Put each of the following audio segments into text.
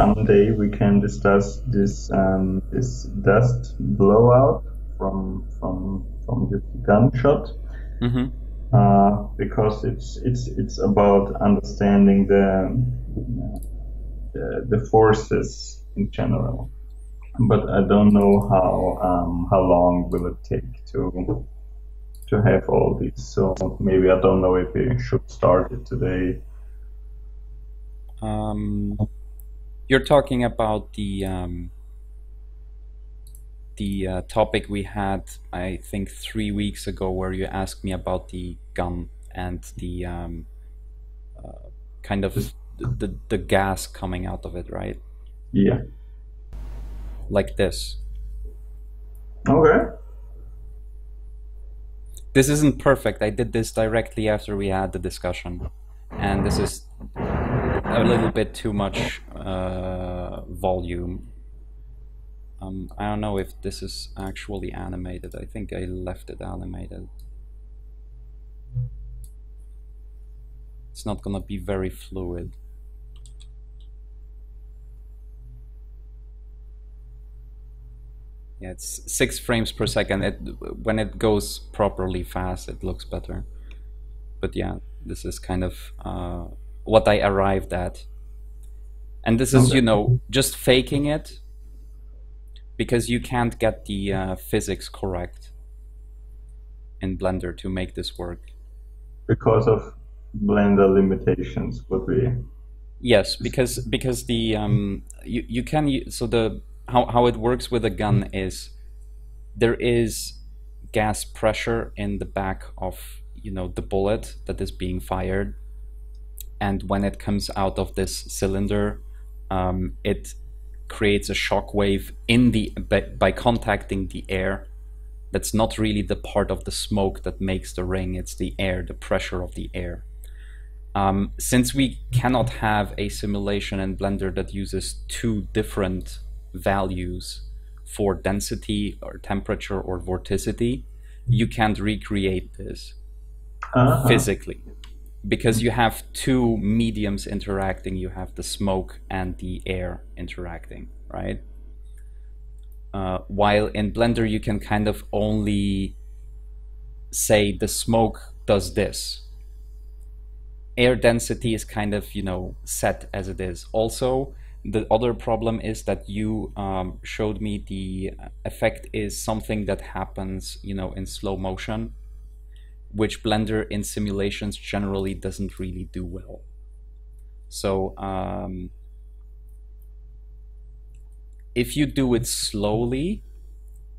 someday we can discuss this um, this dust blowout from from from this gunshot. Mm-hmm. Uh, because it's it's it's about understanding the, the the forces in general, but I don't know how um, how long will it take to to have all these. So maybe I don't know if we should start it today. Um, you're talking about the um, the uh, topic we had, I think, three weeks ago, where you asked me about the gun and the um, uh, kind of the, the, the gas coming out of it, right? Yeah. Like this. Okay. This isn't perfect. I did this directly after we had the discussion, and this is a little bit too much uh, volume. Um, I don't know if this is actually animated. I think I left it animated. It's not gonna be very fluid. Yeah, it's six frames per second. It when it goes properly fast, it looks better. But yeah, this is kind of uh, what I arrived at. And this is, you know, just faking it because you can't get the uh, physics correct in Blender to make this work. Because of Blender limitations, would be Yes, because because the um, you you can so the how how it works with a gun is there is gas pressure in the back of you know the bullet that is being fired and when it comes out of this cylinder, um, it creates a shock wave in the by, by, contacting the air. That's not really the part of the smoke that makes the ring; it's the air, the pressure of the air. Um, since we cannot have a simulation in Blender that uses two different values for density or temperature or vorticity, you can't recreate this uh-huh. physically because you have two mediums interacting. You have the smoke and the air interacting right? Uh, while in blender you can kind of only say the smoke does this. Air density is kind of you know set as it is. Also the other problem is that you um, showed me the effect is something that happens you know in slow motion which Blender in simulations generally doesn't really do well. So um, if you do it slowly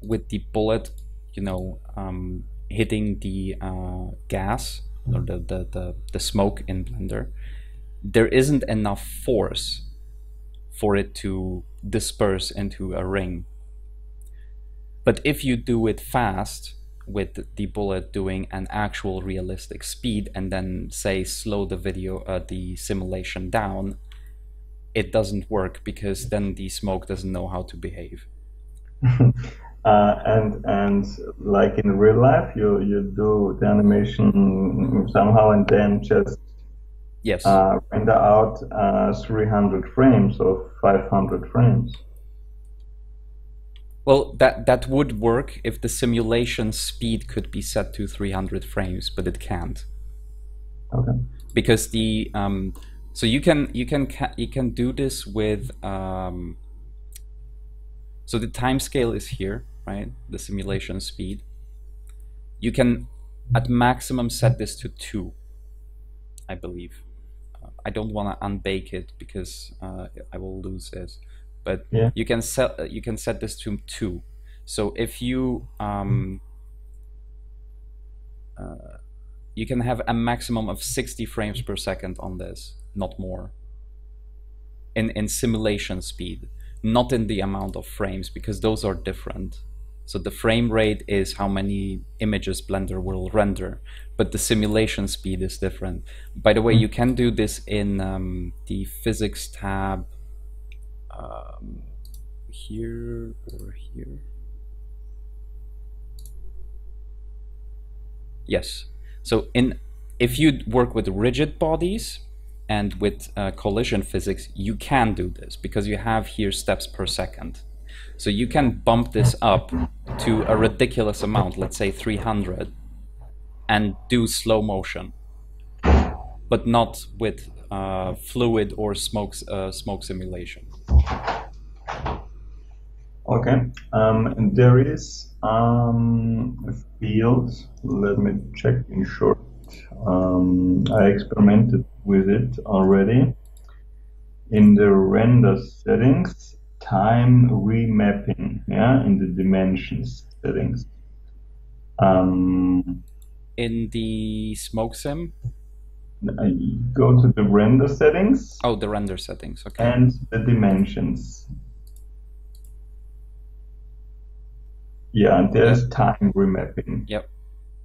with the bullet, you know, um, hitting the uh, gas or the, the, the, the smoke in Blender, there isn't enough force for it to disperse into a ring. But if you do it fast, with the bullet doing an actual realistic speed and then say slow the video uh, the simulation down it doesn't work because then the smoke doesn't know how to behave. Uh, and and like in real life you you do the animation somehow and then just yes. uh, render out uh, 300 frames or 500 frames well, that that would work if the simulation speed could be set to 300 frames, but it can't. Okay. Because the um, so you can you can you can do this with um, so the time scale is here, right? The simulation speed. You can at maximum set this to two, I believe. Uh, I don't want to unbake it because uh, I will lose it but yeah. you can set you can set this to two. So if you um, uh, you can have a maximum of 60 frames per second on this, not more. In in simulation speed, not in the amount of frames because those are different. So the frame rate is how many images Blender will render, but the simulation speed is different. By the way, hmm. you can do this in um, the physics tab um, here or here. Yes. So in if you work with rigid bodies And with uh, collision physics, you can do this because you have here steps per second. So you can bump this up to a ridiculous amount, let's say 300, and do slow motion, but not with uh, fluid or smoke, uh, smoke simulation. Okay, um, there is um, a field. Let me check in short. Um, I experimented with it already. In the render settings, time remapping, yeah, in the dimensions settings. Um, in the smoke sim? I go to the render settings. Oh, the render settings, okay. And the dimensions. Yeah, and there's time remapping. Yep.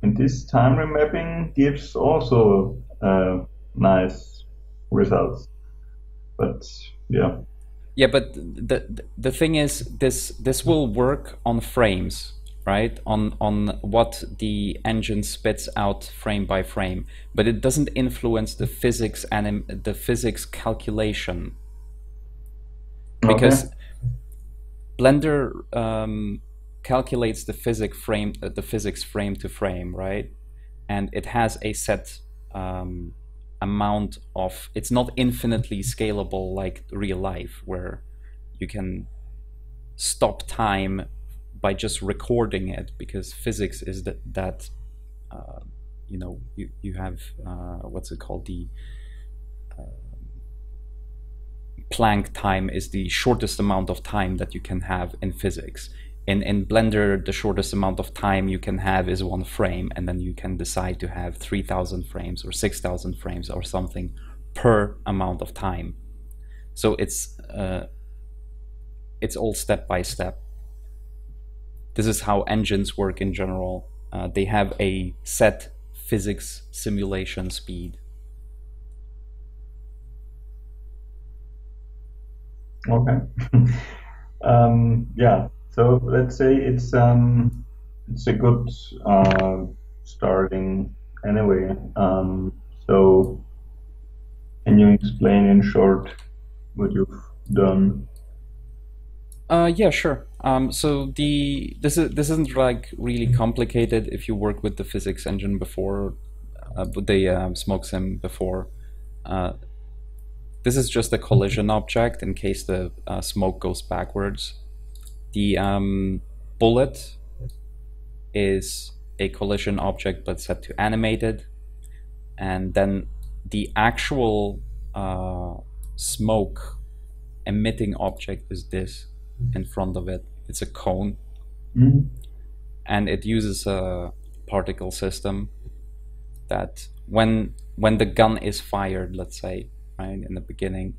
And this time remapping gives also uh, nice results. But yeah. Yeah, but the the thing is, this this will work on frames, right? On on what the engine spits out frame by frame, but it doesn't influence the physics and the physics calculation because Okay. Blender um, calculates the physics frame uh, the physics frame to frame, right? And it has a set um, amount of. It's not infinitely scalable like real life, where you can stop time by just recording it because physics is that that uh, you know you you have uh, what's it called the Planck time is the shortest amount of time that you can have in physics. In in Blender, the shortest amount of time you can have is one frame, and then you can decide to have three thousand frames or six thousand frames or something per amount of time. So it's uh, it's all step by step. This is how engines work in general. Uh, they have a set physics simulation speed. Okay. um, yeah. So let's say it's um, it's a good uh, starting anyway. Um, so can you explain in short what you've done? Uh, yeah, sure. Um, so the this is this isn't like really complicated if you work with the physics engine before, uh, the um, smoke sim before. Uh, this is just a collision object in case the uh, smoke goes backwards. The um, bullet is a collision object but set to animated, and then the actual uh, smoke emitting object is this in front of it. It's a cone, Mhm. and it uses a particle system that when when the gun is fired, let's say, right in the beginning,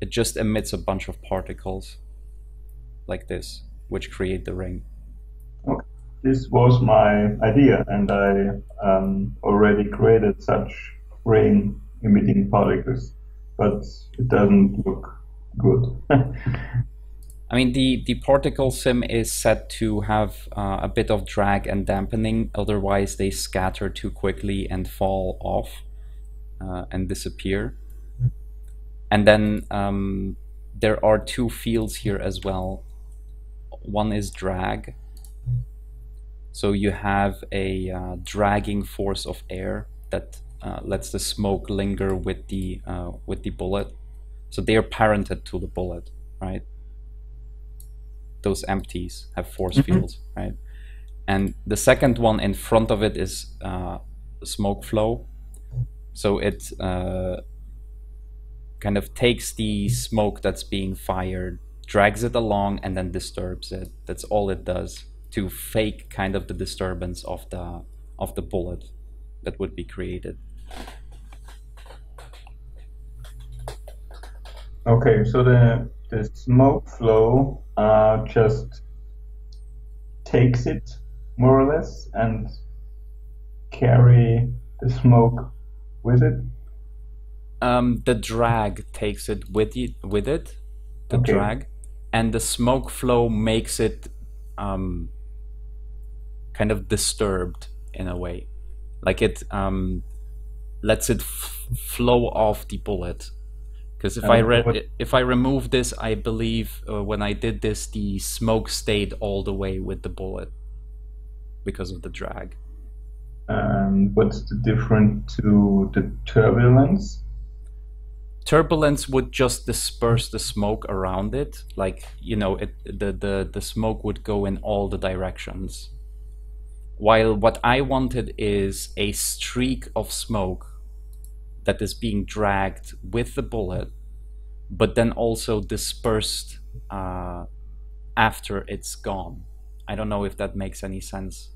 it just emits a bunch of particles like this, which create the ring. Okay. This was my idea, and I um, already created such ring emitting particles, but it doesn't look good. I mean, the, the particle sim is set to have uh, a bit of drag and dampening, otherwise, they scatter too quickly and fall off uh, and disappear. And then um, there are two fields here as well. One is drag. So you have a uh, dragging force of air that uh, lets the smoke linger with the uh, with the bullet. So they are parented to the bullet, right? those empties have force Mhm. fields, right? And the second one in front of it is uh, smoke flow. So it uh, kind of takes the smoke that's being fired, drags it along, and then disturbs it. That's all it does to fake kind of the disturbance of the of the bullet that would be created. Okay, so the the smoke flow uh, just takes it more or less and carry the smoke with it. Um, the drag takes it with it, with it, the Okay. drag, and the smoke flow makes it um, kind of disturbed in a way, like it um, lets it f- flow off the bullet. Because if And I re- if I remove this, I believe uh, when I did this, the smoke stayed all the way with the bullet because of the drag. And what's the difference to the turbulence? Turbulence would just disperse the smoke around it like you know it the the, the smoke would go in all the directions. While what i wanted is a streak of smoke that is being dragged with the bullet but then also dispersed uh, after it's gone. I don't know if that makes any sense.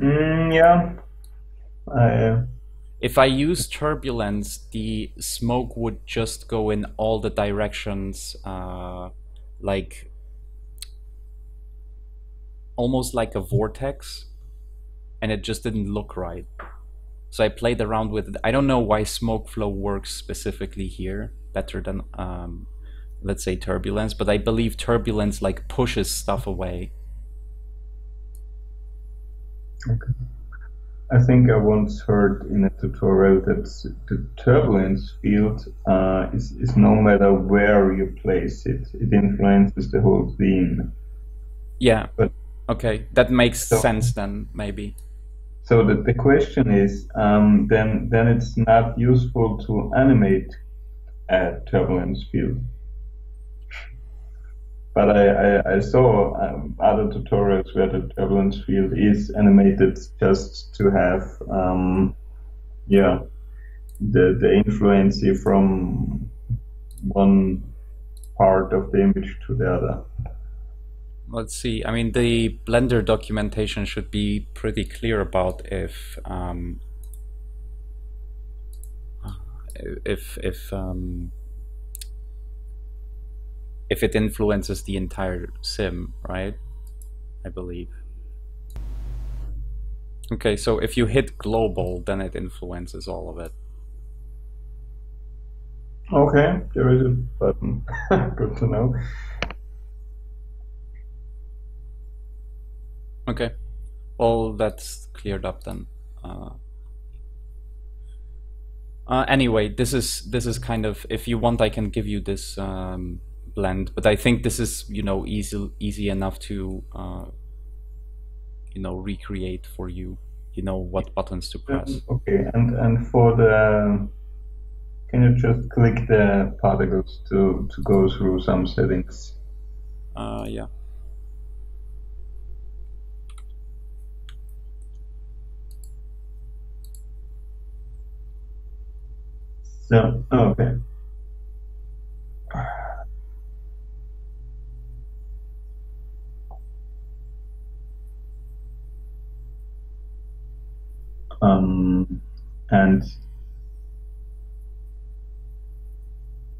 Mm, yeah. I, if I use turbulence, the smoke would just go in all the directions, uh, like almost like a vortex, and it just didn't look right. So I played around with it. I don't know why smoke flow works specifically here better than, um, let's say, turbulence, but I believe turbulence like pushes stuff away. okay. I think I once heard in a tutorial that the turbulence field uh, is, is no matter where you place it, it influences the whole scene. Yeah. But- Okay, that makes So- sense then, maybe. So the, the question is, um, then then it's not useful to animate a turbulence field. But I, I, I saw um, other tutorials where the turbulence field is animated just to have, um, yeah, the the influence from one part of the image to the other. Let's see. I mean, the Blender documentation should be pretty clear about if um, if if um, if it influences the entire sim, right? I believe. Okay, so if you hit global, then it influences all of it. Okay, there is a button. Good to know. Okay. Well, that's cleared up then. Uh, uh, anyway, this is this is kind of if you want, I can give you this um, blend, but I think this is you know easy easy enough to uh, you know recreate for you. You know what buttons to press. Okay, and and for the, can you just click the particles to to go through some settings? Uh, yeah. So oh, okay. And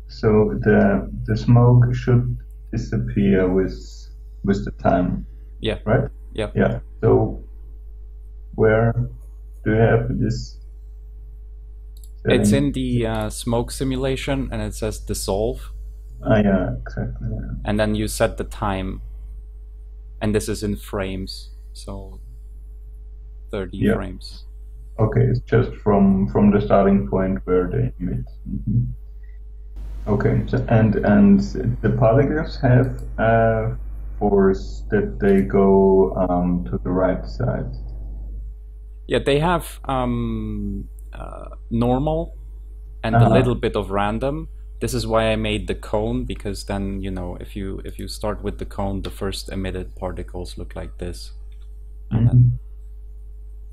so the the smoke should disappear with with the time, Yeah. right? Yeah. Yeah. So where do you have this? It's in the uh, smoke simulation, and it says dissolve, Ah, yeah, exactly. yeah. and then you set the time, and this is in frames, so thirty Yeah. frames. Okay, it's just from from the starting point where they emit. Mhm. Okay, so, and and the particles have a force that they go um, to the right side. Yeah, they have um, uh, normal and a Uh-huh. little bit of random. This is why I made the cone because then you know if you if you start with the cone, the first emitted particles look like this. And then.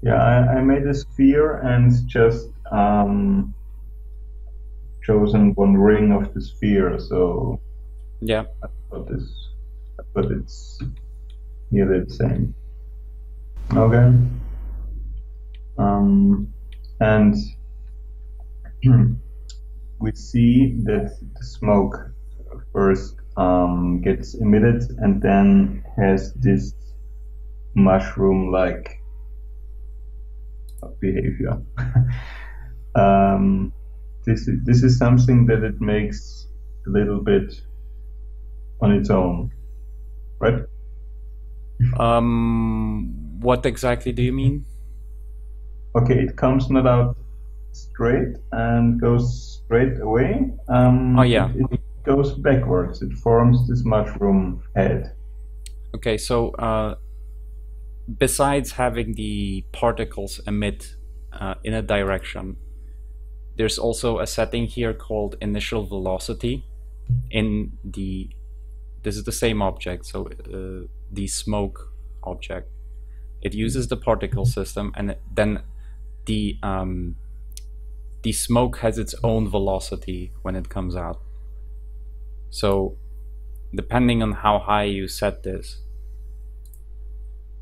Yeah, I, I made a sphere and just um, chosen one ring of the sphere, so yeah, but this, but it's nearly the same. Okay. Um, and we see that the smoke first um, gets emitted and then has this mushroom-like behavior. um, this is, this is something that it makes a little bit on its own, right? um, what exactly do you mean? Okay, it comes not out straight and goes straight away. Um, Oh, yeah. It, it goes backwards. It forms this mushroom head. Okay, so uh, besides having the particles emit uh, in a direction, there's also a setting here called initial velocity in the this is the same object so uh, the smoke object. It uses the particle system and then the um, the smoke has its own velocity when it comes out. So depending on how high you set this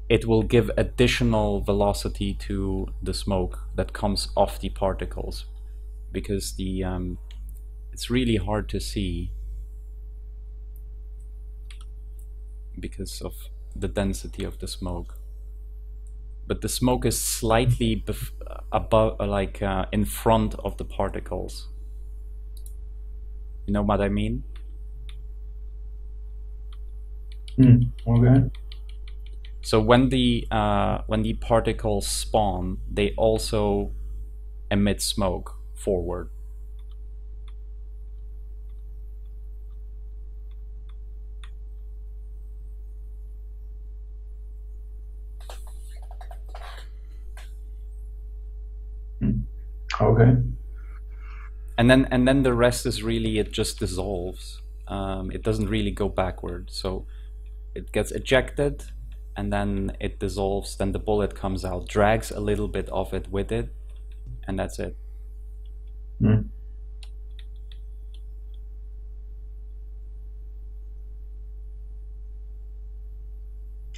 it will give additional velocity to the smoke that comes off the particles because the um, it's really hard to see because of the density of the smoke but the smoke is slightly above like uh, in front of the particles you know what i mean Hmm. Okay. So when the uh, when the particles spawn they also emit smoke forward. Okay. and then and then the rest is really it just dissolves. Um, it doesn't really go backward. So it gets ejected and then it dissolves then the bullet comes out drags a little bit of it with it and that's it Hmm.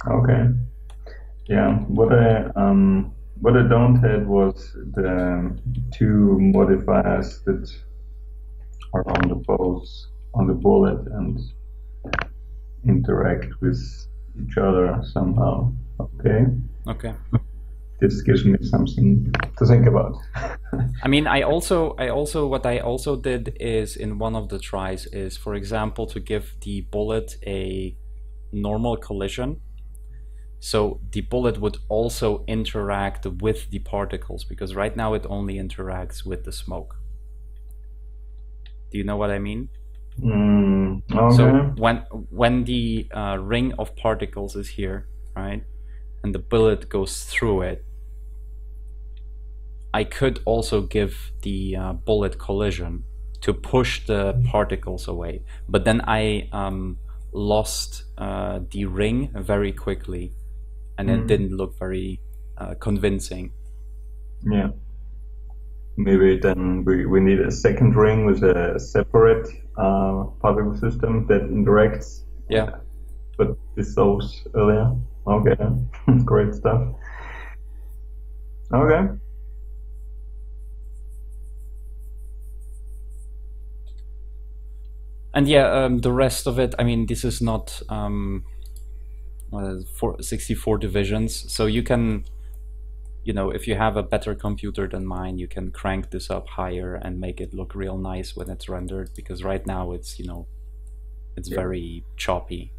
Okay. Yeah. What I um what I don't had was the two modifiers that are on the bows on the bullet and interact with each other somehow. Okay. okay This gives me something to think about. I mean, I also, I also, what I also did is in one of the tries is, for example, to give the bullet a normal collision. So the bullet would also interact with the particles because right now it only interacts with the smoke. Do you know what I mean? Mm, okay. So when when the uh, ring of particles is here, right, and the bullet goes through it, I could also give the uh, bullet collision to push the particles away, but then I um, lost uh, the ring very quickly, and it Mhm. didn't look very uh, convincing. Yeah. Maybe then we, we need a second ring with a separate uh, particle system that interacts Yeah. but dissolves earlier. Okay. Great stuff. Okay. and yeah um, the rest of it i mean this is not um, it, four, 64 divisions so you can you know if you have a better computer than mine you can crank this up higher and make it look real nice when it's rendered because right now it's you know it's Yeah. very choppy